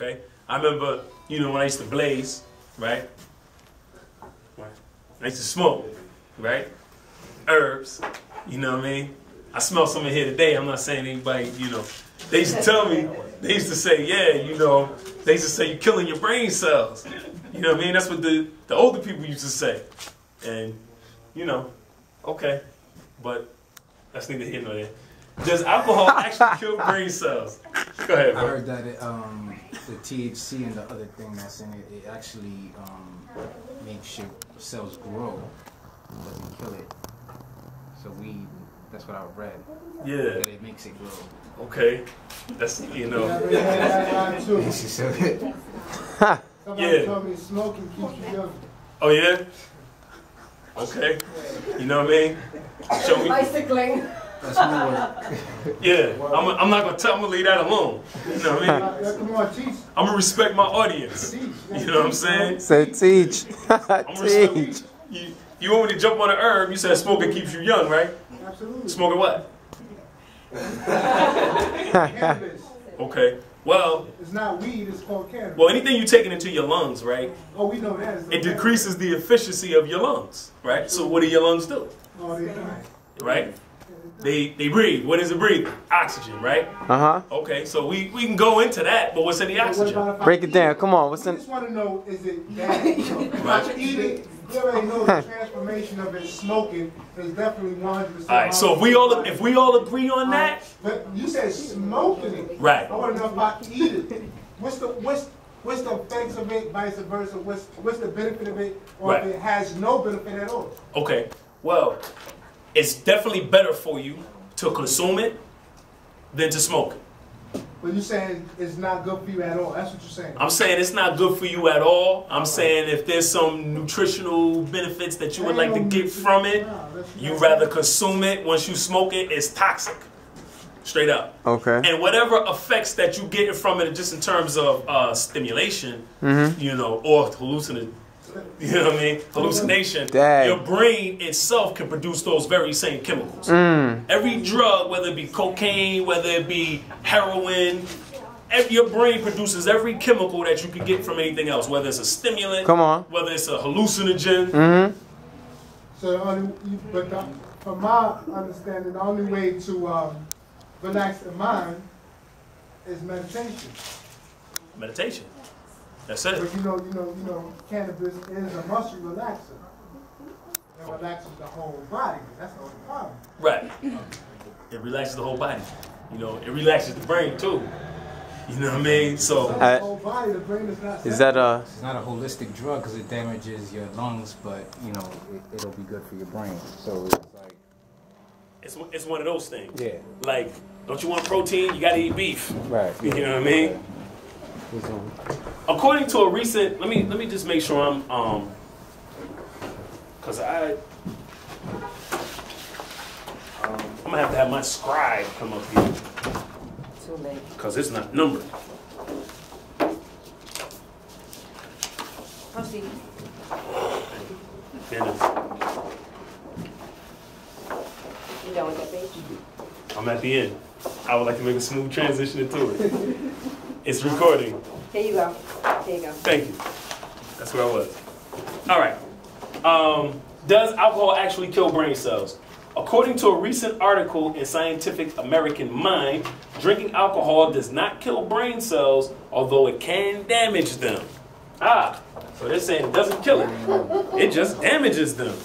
Okay? I remember, you know, when I used to blaze, right? I used to smoke, right? Herbs, you know what I mean? I smell something here today. I'm not saying anybody, you know. They used to tell me, they used to say, yeah, you know, they used to say you're killing your brain cells. You know what I mean? That's what the, the older people used to say. And, you know, okay. But that's neither here nor there. Does alcohol actually kill brain cells? Go ahead, I heard that it, um, the THC and the other thing that's in it, it actually um, makes your cells grow. It doesn't kill it. So we, that's what I read. Yeah, That it makes it grow. okay. That's, you know, Never had that line Somebody Yeah. told me smoking keeps you young. oh yeah? Okay. You know what I mean? Show me. Bicycling. That's more. Yeah, I'm, I'm not gonna tell. I'm gonna leave that alone. You know what I mean? Yeah, Come on, teach. I'm gonna respect my audience. Teach. You know what I'm saying? Say teach. I'm gonna respect. teach. You, you want me to jump on an herb? You said smoking keeps you young, right? Absolutely. Smoking what? Cannabis. Okay. Well, It's not weed, it's called cannabis. well, anything you taking into your lungs, right? Oh, we know that. It's It decreases the efficiency of your lungs, right? So what do your lungs do, Oh, they die. right? They they breathe. What is it breathe? Oxygen, right? Uh huh. Okay, so we, we can go into that, but what's in the But what oxygen? about if I Break it down. Come on. What's in? I just want to know, is it bad? if I eat it, you already know the transformation of it smoking is definitely 100%. All right, so if we all if we all agree on that, But you said smoking it. Right. I want to know if I eat it. What's the what's what's the effects of it, vice versa? What's what's the benefit of it, or Right. if it has no benefit at all? okay, well, it's definitely better for you to consume it than to smoke it. But you're saying it's not good for you at all. That's what you're saying. I'm saying it's not good for you at all. I'm saying if there's some nutritional benefits that you would like to get from it, you rather consume it. Once you smoke it, it's toxic. Straight up. Okay. And whatever effects that you get from it, just in terms of uh, stimulation, you know, or hallucination, you know what I mean? Hallucination. Dang. Your brain itself can produce those very same chemicals. Mm. Every drug, whether it be cocaine, whether it be heroin, ev- your brain produces every chemical that you can get from anything else, whether it's a stimulant, Come on. whether it's a hallucinogen. Mm-hmm. So the but the, from my understanding, the only way to um, relax the mind is meditation. Meditation. That's it. But you know, you know, you know, cannabis is a muscle relaxer. It relaxes the whole body. That's the only problem. Right. It relaxes the whole body. You know, it relaxes the brain too. You know what I mean? So, So Uh, the whole body, the brain is not. Is that uh? It's not a holistic drug because it damages your lungs, but you know it, it'll be good for your brain. So it's like it's, it's one of those things. yeah, Like, don't you want protein? You gotta eat beef. right. You know what I mean? According to a recent, let me let me just make sure I'm um, cause I, um, I'm gonna have to have my scribe come up here, Too late. cause it's not numbered. Proceed. You done with that page? I'm at the end. I would like to make a smooth transition into it. It's recording. Here you go. Here you go. Thank you. That's where I was. All right. Um, does alcohol actually kill brain cells? According to a recent article in Scientific American Mind, drinking alcohol does not kill brain cells, although it can damage them. Ah, so they're saying it doesn't kill it, it just damages them.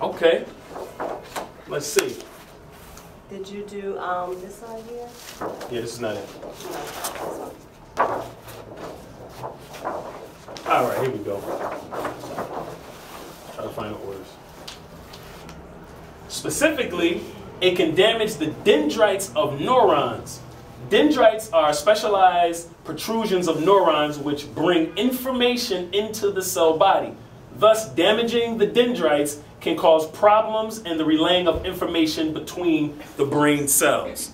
Okay. Let's see. Did you do um this side here? Yeah, this is not it. No, this one. All right, here we go. Try to find the orders. Specifically, it can damage the dendrites of neurons. Dendrites are specialized protrusions of neurons which bring information into the cell body. Thus, damaging the dendrites can cause problems in the relaying of information between the brain cells.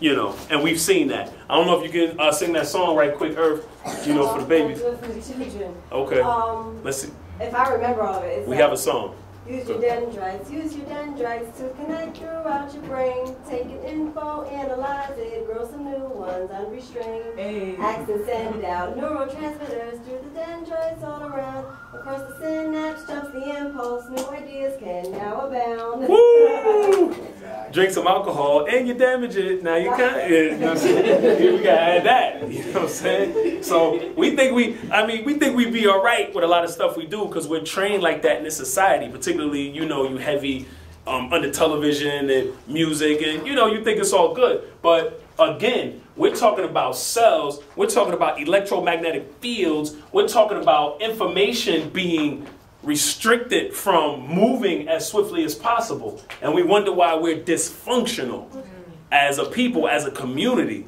You know, and we've seen that. I don't know if you can uh, sing that song right quick, Earth, you know, for the babies. I'll do it for the children. Okay. Um, Let's see. if I remember all of it, it's We that- have a song. Use your dendrites, use your dendrites to connect throughout your brain. Take an info, analyze it, grow some new ones unrestrained. Hey. Act and send out neurotransmitters through the dendrites all around. Across the synapse jumps the impulse, new ideas can now abound. Drink some alcohol and you damage it. Now you can't. You know we gotta add that. You know what I'm saying? So we think we. I mean, we think we be all right with a lot of stuff we do because we're trained like that in this society. Particularly, you know, you heavy um, under television and music, and you know, you think it's all good. But again, we're talking about cells. We're talking about electromagnetic fields. We're talking about information being restricted from moving as swiftly as possible. And we wonder why we're dysfunctional as a people, as a community,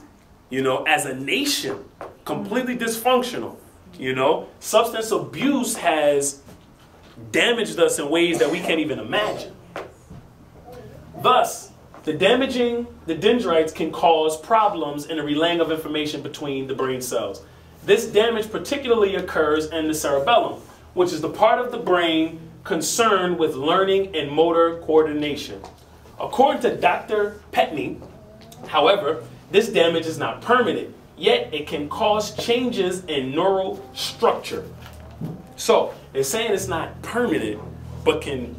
you know, as a nation, completely dysfunctional. You know, substance abuse has damaged us in ways that we can't even imagine. Thus, the damaging the dendrites can cause problems in the relaying of information between the brain cells. This damage particularly occurs in the cerebellum, which is the part of the brain concerned with learning and motor coordination. According to Dr. Pentney, however, this damage is not permanent, yet it can cause changes in neural structure. So, they're saying it's not permanent, but can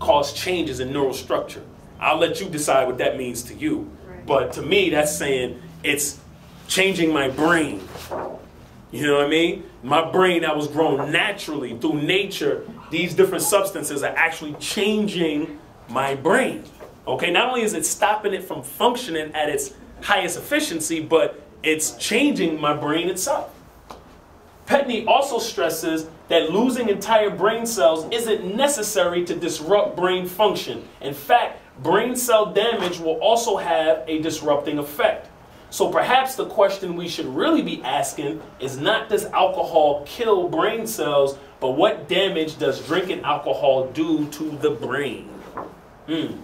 cause changes in neural structure. I'll let you decide what that means to you. But to me, that's saying it's changing my brain. You know what I mean? My brain that was grown naturally through nature, these different substances are actually changing my brain. Okay, not only is it stopping it from functioning at its highest efficiency, but it's changing my brain itself. Pentney also stresses that losing entire brain cells isn't necessary to disrupt brain function. In fact, brain cell damage will also have a disrupting effect. So perhaps the question we should really be asking is not does alcohol kill brain cells, but what damage does drinking alcohol do to the brain? Hmm.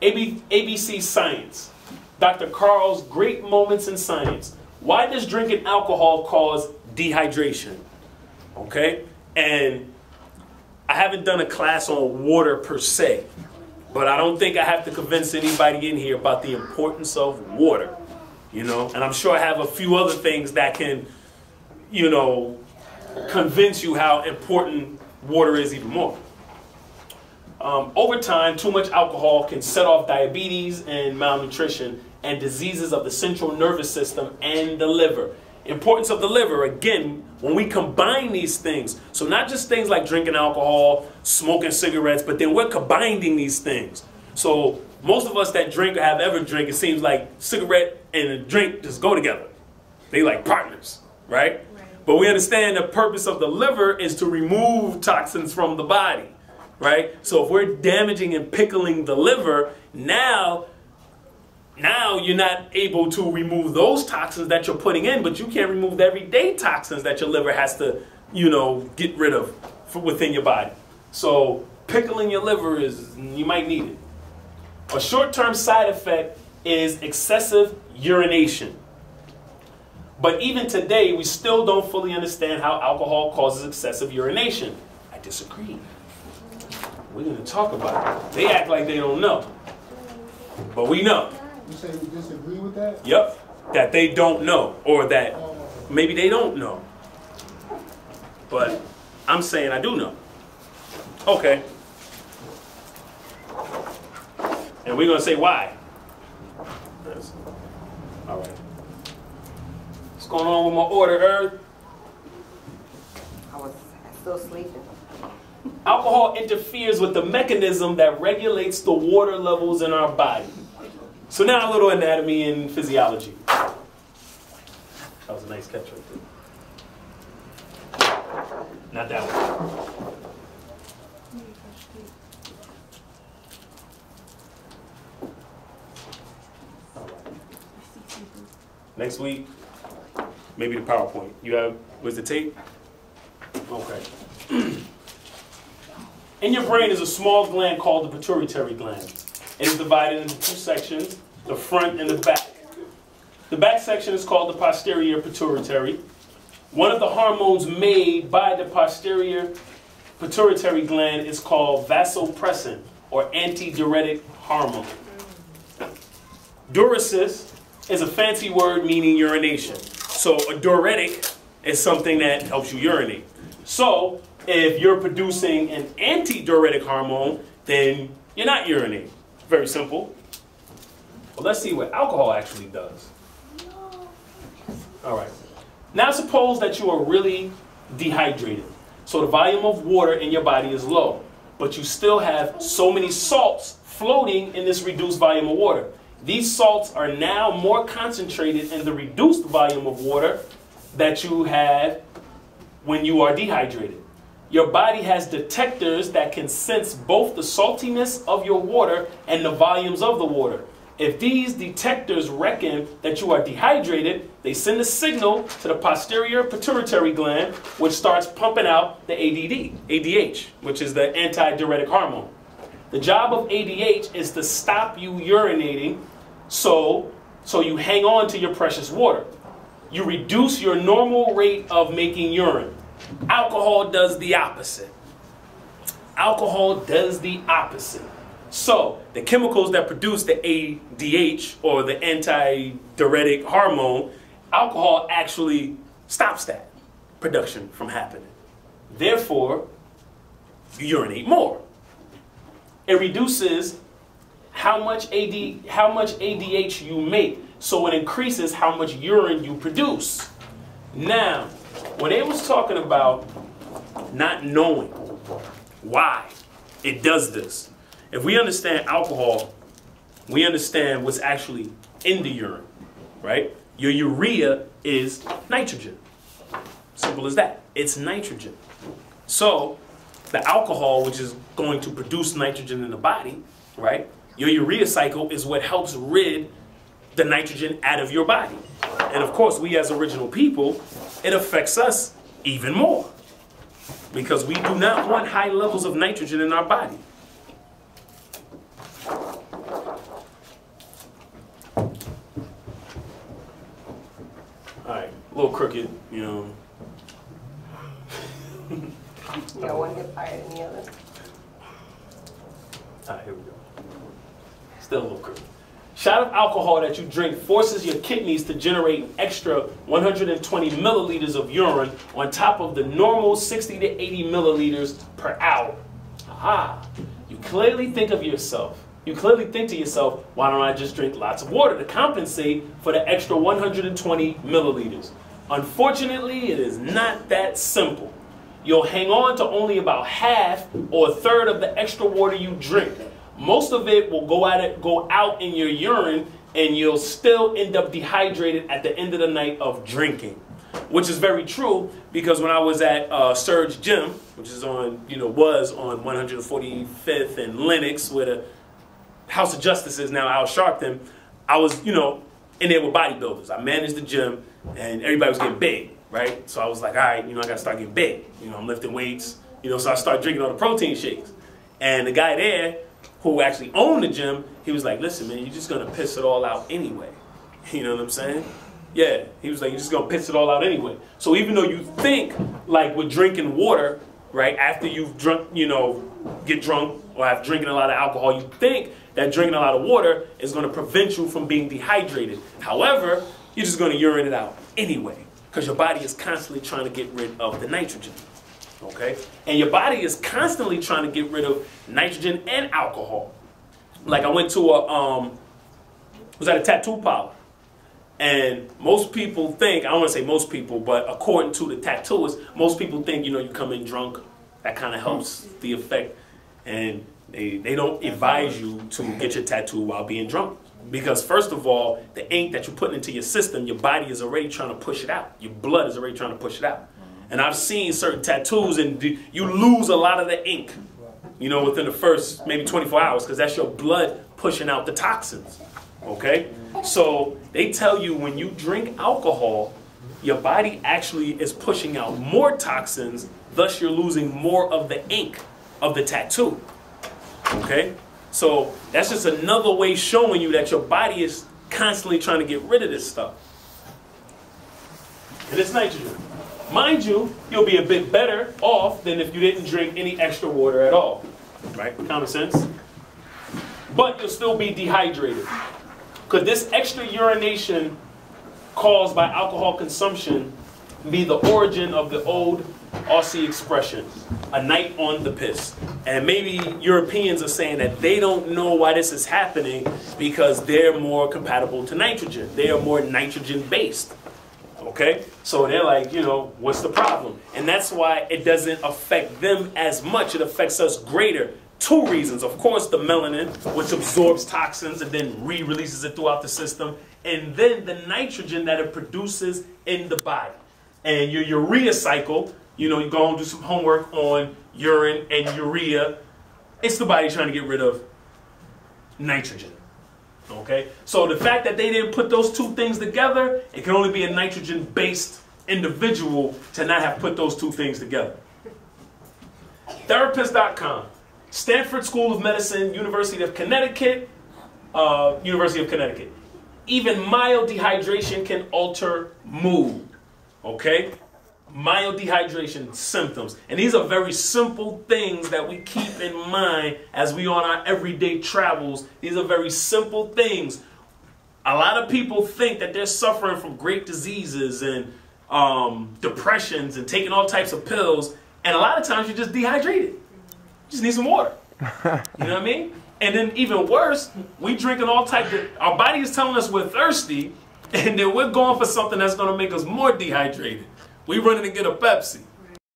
AB, ABC Science. Dr. Karl's Great Moments in Science. Why does drinking alcohol cause dehydration? Okay? And I haven't done a class on water per se, but I don't think I have to convince anybody in here about the importance of water. You know, and I'm sure I have a few other things that can, you know, convince you how important water is even more. Um, over time, too much alcohol can set off diabetes and malnutrition and diseases of the central nervous system and the liver. Importance of the liver, again, when we combine these things, so not just things like drinking alcohol, smoking cigarettes, but then we're combining these things. So most of us that drink or have ever drank, it seems like cigarette and a drink just go together. They like partners, right? right? But we understand the purpose of the liver is to remove toxins from the body, right? So if we're damaging and pickling the liver, now now you're not able to remove those toxins that you're putting in, but you can't remove the everyday toxins that your liver has to, you know, get rid of within your body. So pickling your liver is, you might need it. A short-term side effect is excessive urination. But even today, we still don't fully understand how alcohol causes excessive urination. I disagree. We're going to talk about it. They act like they don't know. But we know. You say you disagree with that? Yep. That they don't know. Or that oh. maybe they don't know. But I'm saying I do know. Okay. And we're going to say why. Yes. All right. What's going on with my order, Earth? I was still sleeping. Alcohol interferes with the mechanism that regulates the water levels in our body. So now a little anatomy and physiology. That was a nice catch right there. Not that one. Next week, maybe the PowerPoint. You have, was the tape? Okay. In your brain is a small gland called the pituitary gland. Is divided into two sections, the front and the back. The back section is called the posterior pituitary. One of the hormones made by the posterior pituitary gland is called vasopressin or antidiuretic hormone. Diuresis is a fancy word meaning urination. So a diuretic is something that helps you urinate. So if you're producing an antidiuretic hormone, then you're not urinating. Very simple. Well, let's see what alcohol actually does. All right. Now suppose that you are really dehydrated. So the volume of water in your body is low, but you still have so many salts floating in this reduced volume of water. These salts are now more concentrated in the reduced volume of water that you have when you are dehydrated. Your body has detectors that can sense both the saltiness of your water and the volumes of the water. If these detectors reckon that you are dehydrated, they send a signal to the posterior pituitary gland, which starts pumping out the ADD, ADH, which is the antidiuretic hormone. The job of ADH is to stop you urinating so, so you hang on to your precious water. You reduce your normal rate of making urine. Alcohol does the opposite. Alcohol does the opposite. So, the chemicals that produce the ADH or the antidiuretic hormone, alcohol actually stops that production from happening. Therefore, you urinate more. It reduces how much AD, how much ADH you make, so it increases how much urine you produce. Now, when they was talking about not knowing why it does this, if we understand alcohol, we understand what's actually in the urine, right? Your urea is nitrogen. Simple as that. It's nitrogen. So, the alcohol, which is going to produce nitrogen in the body, right? Your urea cycle is what helps rid the nitrogen out of your body. And of course, we as original people, it affects us even more because we do not want high levels of nitrogen in our body. All right, a little crooked, you know. Yeah, one get fired than the other. All right, here we go. Still a little crooked. Shot of alcohol that you drink forces your kidneys to generate an extra 120 milliliters of urine on top of the normal 60 to 80 milliliters per hour. Aha! You clearly think of yourself. You clearly think to yourself, why don't I just drink lots of water to compensate for the extra 120 milliliters? Unfortunately, it is not that simple. You'll hang on to only about half or a third of the extra water you drink most of it will go out it go out in your urine and you'll still end up dehydrated at the end of the night of drinking which is very true because when I was at uh, Surge Gym, which is on, you know, was on 145th and Lenox, where the House of Justice is now, Al Sharpton, I was, you know, in there with bodybuilders. I managed the gym, and everybody was getting big, right? So I was like, all right, you know, I got to start getting big. You know, I'm lifting weights, you know, so I started drinking all the protein shakes. And the guy there, who actually owned the gym, he was like, listen, man, you're just gonna piss it all out anyway. You know what I'm saying? Yeah, he was like, you're just gonna piss it all out anyway. So even though you think like with drinking water, right, after you've drunk, you know, get drunk or have drinking a lot of alcohol, you think that drinking a lot of water is gonna prevent you from being dehydrated. However, you're just gonna urine it out anyway, because your body is constantly trying to get rid of the nitrogen okay? And your body is constantly trying to get rid of nitrogen and alcohol. Like I went to a, um, was at a tattoo parlor. And most people think, I don't want to say most people, but according to the tattooist, most people think, you know, you come in drunk, that kind of helps the effect. And they, they don't advise you to get your tattoo while being drunk. Because first of all, the ink that you're putting into your system, your body is already trying to push it out. Your blood is already trying to push it out. And I've seen certain tattoos and you lose a lot of the ink, you know, within the first maybe 24 hours because that's your blood pushing out the toxins. Okay? So they tell you when you drink alcohol, your body actually is pushing out more toxins, thus you're losing more of the ink of the tattoo. Okay? So that's just another way showing you that your body is constantly trying to get rid of this stuff. And it's nitrogen. Mind you, you'll be a bit better off than if you didn't drink any extra water at all. Right? Common sense? But you'll still be dehydrated. Could this extra urination caused by alcohol consumption be the origin of the old Aussie expression, a night on the piss? And maybe Europeans are saying that they don't know why this is happening because they're more compatible to nitrogen. They are more nitrogen based. Okay? So they're like, you know, what's the problem? And that's why it doesn't affect them as much. It affects us greater. Two reasons. Of course, the melanin, which absorbs toxins and then re releases it throughout the system. And then the nitrogen that it produces in the body. And your urea cycle, you know, you go and do some homework on urine and urea. It's the body trying to get rid of nitrogen. Okay? So the fact that they didn't put those two things together, it can only be a nitrogen based individual to not have put those two things together. Therapist.com, Stanford School of Medicine, University of Connecticut, uh, University of Connecticut. Even mild dehydration can alter mood. Okay? Mild dehydration symptoms. And these are very simple things that we keep in mind as we on our everyday travels. These are very simple things. A lot of people think that they're suffering from great diseases and um, depressions and taking all types of pills. And a lot of times you're just dehydrated. You just need some water. You know what I mean? And then even worse, we drinking all types of, our body is telling us we're thirsty, and then we're going for something that's going to make us more dehydrated. We running to get a Pepsi.